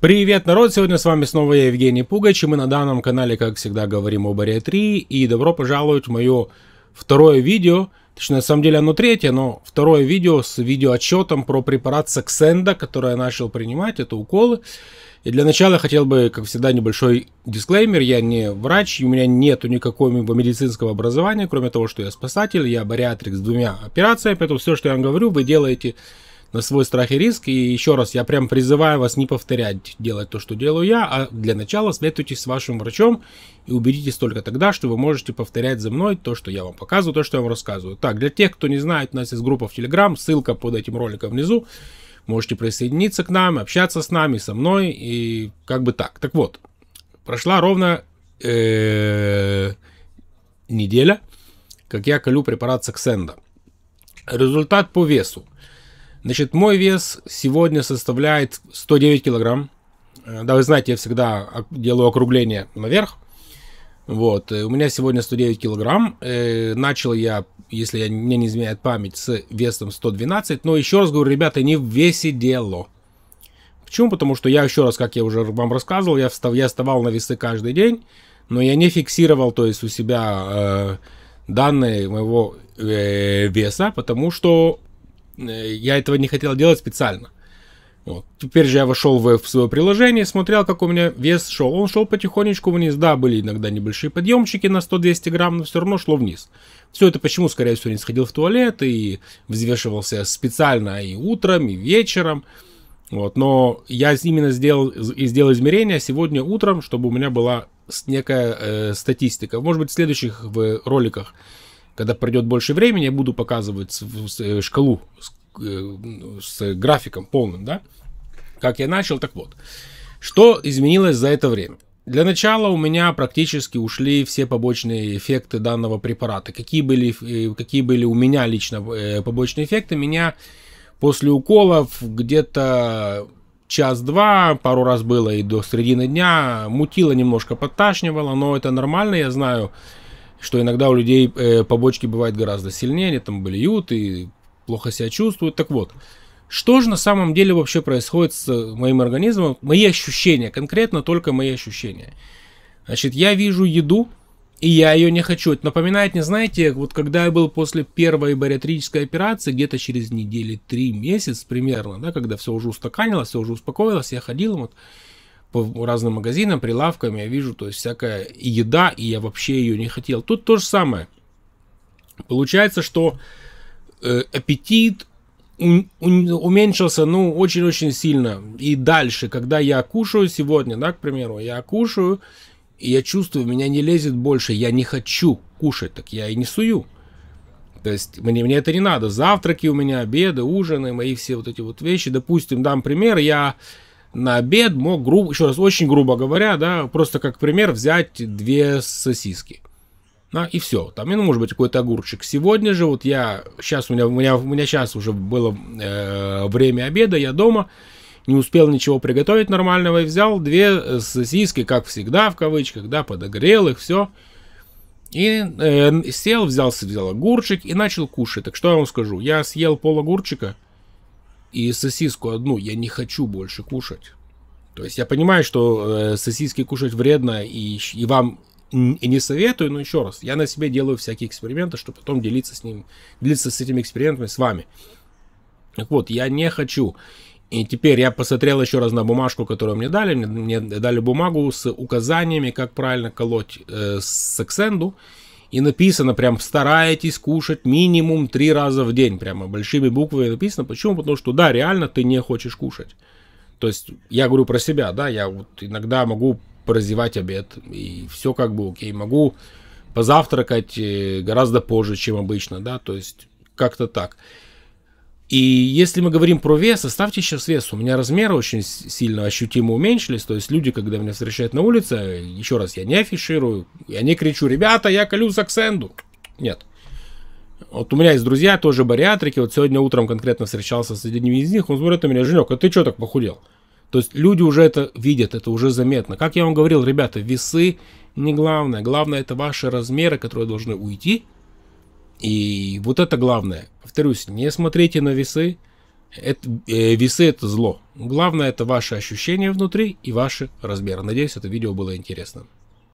Привет, народ! Сегодня с вами снова я, Евгений Пугач, и мы на данном канале, как всегда, говорим Аре 3, и добро пожаловать в мое второе видео, точнее, на самом деле оно третье, но второе видео с видеоотчетом про препарат Саксенда, который я начал принимать, это уколы. И для начала хотел бы, как всегда, небольшой дисклеймер. Я не врач, у меня нету никакого медицинского образования, кроме того, что я спасатель, я бариатрик с двумя операциями, поэтому все, что я вам говорю, вы делаете на свой страх и риск. И еще раз, я прям призываю вас не повторять, делать то, что делаю я, а для начала советуйтесь с вашим врачом и убедитесь только тогда, что вы можете повторять за мной то, что я вам показываю, то, что я вам рассказываю. Так, для тех, кто не знает, у нас есть группа в Telegram, ссылка под этим роликом внизу. Можете присоединиться к нам, общаться с нами, со мной и как бы так. Так вот, прошла ровно э, неделя, как я колю препарат Саксенда. Результат по весу. Значит, мой вес сегодня составляет 109 килограмм. Э, да, вы знаете, я всегда делаю округление наверх. Вот, э, у меня сегодня 109 килограмм. Э, начал я, если я, мне не изменяет память, с весом 112. Но еще раз говорю, ребята, не в весе дело. Почему? Потому что я еще раз, как я уже вам рассказывал, я, встав, я вставал на весы каждый день, но я не фиксировал, то есть у себя э, данные моего э, веса, потому что я этого не хотел делать специально. Вот. Теперь же я вошел в, в свое приложение, смотрел, как у меня вес шел. Он шел потихонечку вниз. Да, были иногда небольшие подъемчики на 100-200 грамм, но все равно шло вниз. Все это почему, скорее всего, не сходил в туалет и взвешивался специально и утром, и вечером. Вот, но я именно сделал, и сделал измерения сегодня утром, чтобы у меня была некая э, статистика. Может быть, в следующих в роликах когда пройдет больше времени, я буду показывать э, шкалу с, э, с графиком полным, да, как я начал, так вот. Что изменилось за это время? Для начала у меня практически ушли все побочные эффекты данного препарата. Какие были, э, какие были у меня лично побочные эффекты? Меня после уколов где-то час-два, пару раз было и до середины дня, мутило немножко, подташнивало, но это нормально, я знаю, что иногда у людей э, побочки бывают гораздо сильнее, они там блюют и плохо себя чувствуют. Так вот, что же на самом деле вообще происходит с моим организмом? Мои ощущения, конкретно только мои ощущения. Значит, я вижу еду, и я ее не хочу. Это напоминает, не знаете, вот когда я был после первой бариатрической операции, где-то через недели три месяца примерно, да, когда все уже устаканилось, все уже успокоилось, я ходил вот по разным магазинам, прилавкам, я вижу, то есть всякая еда, и я вообще ее не хотел. Тут то же самое. Получается, что э, аппетит уменьшился, ну, очень-очень сильно. И дальше, когда я кушаю сегодня, да, к примеру, я кушаю, и я чувствую, меня не лезет больше, я не хочу кушать, так я и не сую. То есть мне, мне это не надо. Завтраки у меня, обеды, ужины, мои все вот эти вот вещи. Допустим, дам пример, я на обед мог, грубо, еще раз, очень грубо говоря, да, просто как пример взять две сосиски. Да, и все. Там, ну, может быть, какой-то огурчик. Сегодня же, вот я, сейчас у меня, у меня, у меня сейчас уже было э, время обеда, я дома, не успел ничего приготовить нормального, и взял две сосиски, как всегда, в кавычках, да, подогрел их, все. И э, сел, взял, взял огурчик и начал кушать. Так что я вам скажу, я съел пол огурчика, и сосиску одну я не хочу больше кушать. То есть я понимаю, что э, сосиски кушать вредно и, и вам и не советую, но еще раз, я на себе делаю всякие эксперименты, чтобы потом делиться с ним, делиться с этими экспериментами с вами. Так вот, я не хочу. И теперь я посмотрел еще раз на бумажку, которую мне дали. Мне, мне дали бумагу с указаниями, как правильно колоть э, саксенду. И написано прям старайтесь кушать минимум три раза в день. Прямо большими буквами написано. Почему? Потому что да, реально ты не хочешь кушать. То есть я говорю про себя, да, я вот иногда могу прозевать обед. И все как бы окей. Могу позавтракать э, гораздо позже, чем обычно, да, то есть как-то так. И если мы говорим про вес, оставьте сейчас вес. У меня размеры очень сильно ощутимо уменьшились. То есть люди, когда меня встречают на улице, еще раз, я не афиширую, я не кричу, ребята, я колю Саксенду. Нет. Вот у меня есть друзья, тоже бариатрики. Вот сегодня утром конкретно встречался с одним из них. Он смотрит на меня, Женек, а ты что так похудел? То есть люди уже это видят, это уже заметно. Как я вам говорил, ребята, весы не главное. Главное это ваши размеры, которые должны уйти и вот это главное. Повторюсь, не смотрите на весы, это, э, весы это зло. Главное это ваши ощущения внутри и ваши размеры. Надеюсь, это видео было интересно.